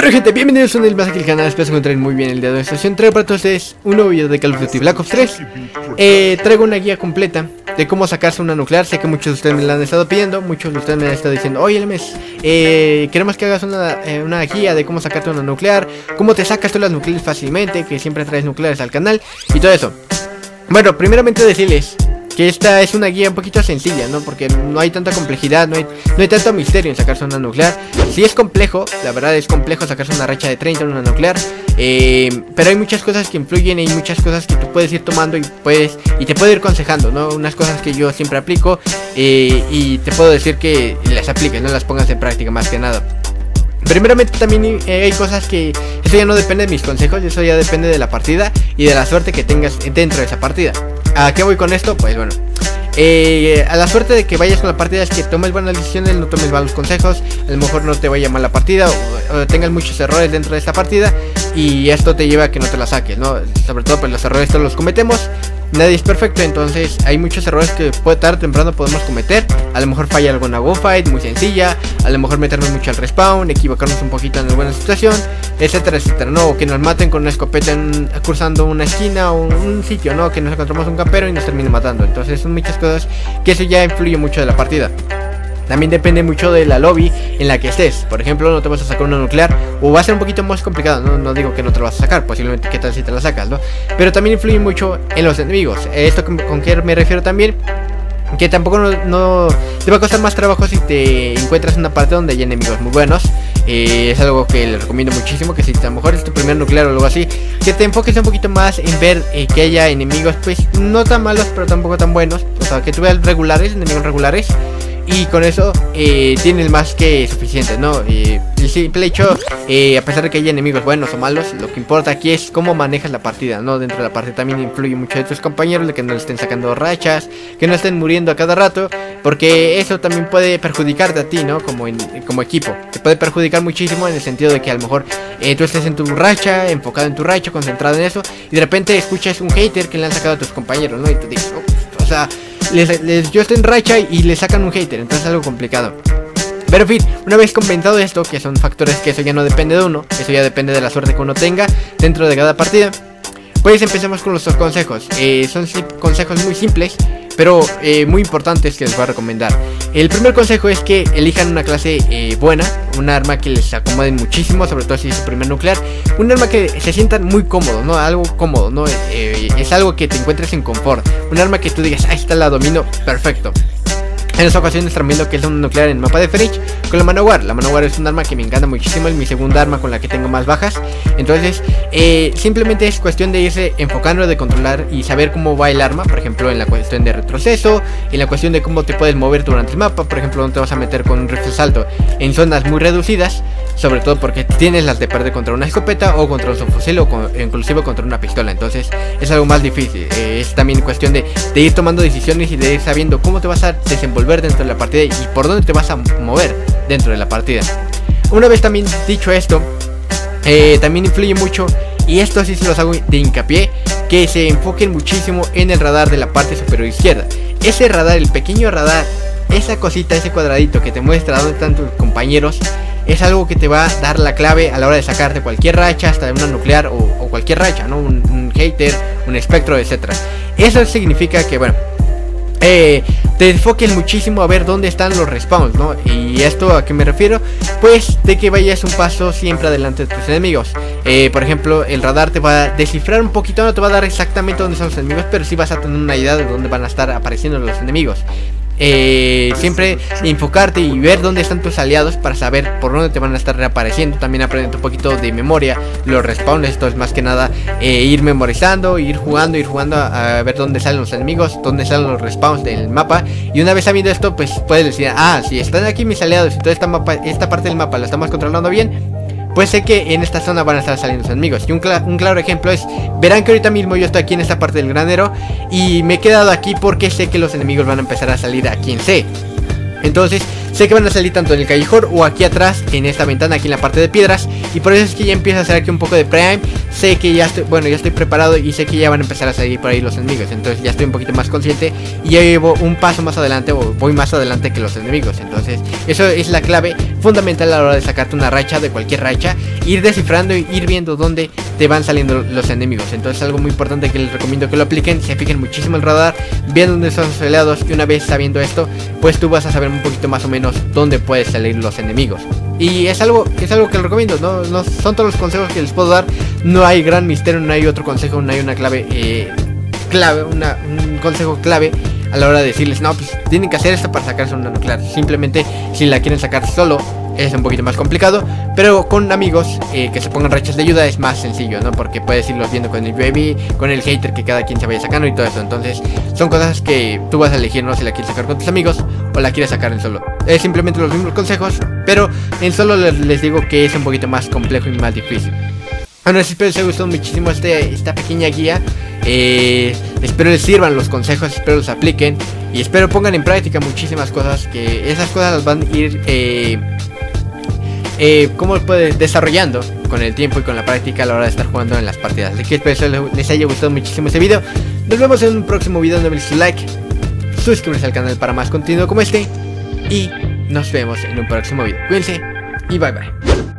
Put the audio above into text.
¿Qué gente? Bienvenidos a un más aquí al canal, espero que muy bien el día de hoy. Estación Traigo para todos ustedes un nuevo video de Call of Duty Black Ops 3 eh, Traigo una guía completa de cómo sacarse una nuclear. Sé que muchos de ustedes me la han estado pidiendo Muchos de ustedes me han estado diciendo Oye LMS, eh, queremos que hagas una, eh, una, guía de cómo sacarte una nuclear Cómo te sacas tú las nucleares fácilmente Que siempre traes nucleares al canal Y todo eso. Bueno, primeramente decirles que esta es una guía un poquito sencilla, ¿no? Porque no hay tanta complejidad, no hay, no hay tanto misterio en sacarse una nuclear. Si es complejo, la verdad es complejo sacarse una racha de 30 en una nuclear. Eh, pero hay muchas cosas que influyen hay muchas cosas que tú puedes ir tomando y puedes y te puedo ir aconsejando, ¿no? Unas cosas que yo siempre aplico eh, y te puedo decir que las apliques, no las pongas en práctica más que nada. Primeramente también eh, hay cosas que eso ya no depende de mis consejos, eso ya depende de la partida y de la suerte que tengas dentro de esa partida. ¿A qué voy con esto? Pues bueno. Eh, a la suerte de que vayas con la partida es que tomes buenas decisiones, no tomes malos consejos, a lo mejor no te vaya mal la partida o, tengas muchos errores dentro de esta partida y esto te lleva a que no te la saques, ¿no? Sobre todo pues los errores todos los cometemos nadie es perfecto, entonces hay muchos errores que puede tarde o temprano podemos cometer. A lo mejor falla alguna fight muy sencilla, a lo mejor meternos mucho al respawn, equivocarnos un poquito en alguna situación, etcétera, etcétera. No, que nos maten con una escopeta cruzando una esquina o un, sitio, no, que nos encontramos un campero y nos termine matando. Entonces son muchas cosas que eso ya influye mucho de la partida. También depende mucho de la lobby en la que estés. Por ejemplo, no te vas a sacar una nuclear o va a ser un poquito más complicado. No, digo que no te lo vas a sacar, posiblemente qué tal si te la sacas, ¿no? Pero también influye mucho en los enemigos. Esto con, con qué me refiero también que tampoco no, te va a costar más trabajo si te encuentras en una parte donde hay enemigos muy buenos. Eh, es algo que les recomiendo muchísimo, que si a lo mejor es tu primer nuclear o algo así, que te enfoques un poquito más en ver eh, que haya enemigos pues no tan malos pero tampoco tan buenos. O sea, que tú veas regulares, enemigos regulares y con eso eh, tienes más que suficiente, ¿no? el simple hecho, eh, a pesar de que haya enemigos buenos o malos, lo que importa aquí es cómo manejas la partida, ¿no? Dentro de la partida también influye mucho de tus compañeros, de que no estén sacando rachas, que no estén muriendo a cada rato, porque eso también puede perjudicarte a ti, ¿no? Como, como equipo, te puede perjudicar muchísimo en el sentido de que a lo mejor eh, tú estés en tu racha, enfocado en tu racha, concentrado en eso, y de repente escuchas un hater que le han sacado a tus compañeros, ¿no? Y tú dices, oh, o sea les, yo estoy en racha y le sacan un hater, entonces es algo complicado. Pero en fin, una vez compensado esto, que son factores que eso ya no depende de uno, eso ya depende de la suerte que uno tenga dentro de cada partida, pues empecemos con los consejos. Eh, son consejos muy simples, pero eh, muy importantes que les voy a recomendar. El primer consejo es que elijan una clase eh, buena, un arma que les acomode muchísimo, sobre todo si es su primer nuclear, un arma que se sientan muy cómodo, ¿no? Algo cómodo, ¿no? Eh, es algo que te encuentres en confort, un arma que tú digas, ahí está la domino, perfecto. En esta ocasión están viendo que es un nuclear en el mapa de French con la Manowar. La Manowar es un arma que me encanta muchísimo, es mi segunda arma con la que tengo más bajas. Entonces, eh, simplemente es cuestión de irse enfocando, de controlar y saber cómo va el arma. Por ejemplo, en la cuestión de retroceso, en la cuestión de cómo te puedes mover durante el mapa. Por ejemplo, no te vas a meter con un rifle salto en zonas muy reducidas. Sobre todo porque tienes las de perder contra una escopeta o contra un subfusil o inclusive contra una pistola. Entonces, es algo más difícil. Eh, es también cuestión de, de ir tomando decisiones y de ir sabiendo cómo te vas a desenvolver dentro de la partida y por dónde te vas a mover dentro de la partida. Una vez también dicho esto, eh, también influye mucho, y esto sí se los hago de hincapié, que se enfoquen muchísimo en el radar de la parte superior izquierda. Ese radar, el pequeño radar, esa cosita, ese cuadradito que te muestra dónde están tus compañeros, es algo que te va a dar la clave a la hora de sacarte cualquier racha, hasta una nuclear o, cualquier racha, ¿no? Un, un, hater, un espectro, etc. Eso significa que, bueno, eh, te enfoques muchísimo a ver dónde están los respawns, ¿no? Y esto a qué me refiero, pues de que vayas un paso siempre adelante de tus enemigos. Eh, por ejemplo, el radar te va a descifrar un poquito, no te va a dar exactamente dónde están los enemigos, pero sí vas a tener una idea de dónde van a estar apareciendo los enemigos. Eh, siempre enfocarte y ver dónde están tus aliados para saber por dónde te van a estar reapareciendo. También aprender un poquito de memoria, los respawns. Esto es más que nada eh, ir memorizando, ir jugando, ir jugando a, ver dónde salen los enemigos, dónde salen los respawns del mapa. Y una vez sabiendo esto, pues puedes decir, ah, si están aquí mis aliados y toda esta, mapa, esta parte del mapa la estamos controlando bien, pues sé que en esta zona van a estar saliendo los enemigos. Y un, claro ejemplo es, verán que ahorita mismo yo estoy aquí en esta parte del granero y me he quedado aquí porque sé que los enemigos van a empezar a salir aquí en C. Entonces, sé que van a salir tanto en el callejón o aquí atrás, en esta ventana, aquí en la parte de piedras. Y por eso es que ya empieza a hacer aquí un poco de prime. Sé que ya estoy, bueno, ya estoy preparado y sé que ya van a empezar a salir por ahí los enemigos. Entonces ya estoy un poquito más consciente y ya llevo un paso más adelante o voy más adelante que los enemigos. Entonces eso es la clave fundamental a la hora de sacarte una racha, de cualquier racha. Ir descifrando y ir viendo dónde te van saliendo los enemigos. Entonces algo muy importante que les recomiendo que lo apliquen. Se fijen muchísimo el radar, vean dónde son los aliados y una vez sabiendo esto, pues tú vas a saber un poquito más o menos dónde pueden salir los enemigos. Y es algo, es algo que les recomiendo, ¿no? no son todos los consejos que les puedo dar. No hay gran misterio, no hay otro consejo, no hay una clave eh, clave, una, un consejo clave a la hora de decirles, no, pues tienen que hacer esto para sacarse una nuclear. Simplemente si la quieren sacar solo es un poquito más complicado, pero con amigos eh, que se pongan rachas de ayuda es más sencillo, ¿no? Porque puedes irlos viendo con el baby, con el hater que cada quien se vaya sacando y todo eso. Entonces son cosas que tú vas a elegir, ¿no? Si la quieres sacar con tus amigos o la quieres sacar en solo. Es simplemente los mismos consejos, pero en solo les, digo que es un poquito más complejo y más difícil. Bueno, espero les haya gustado muchísimo este, esta pequeña guía. Eh, espero les sirvan los consejos, espero los apliquen y espero pongan en práctica muchísimas cosas que esas cosas las van a ir eh, eh, cómo desarrollando con el tiempo y con la práctica a la hora de estar jugando en las partidas. Así que espero les haya gustado muchísimo este video. Nos vemos en un próximo video, no olviden su like, suscribirse al canal para más contenido como este y nos vemos en un próximo video. Cuídense y bye bye.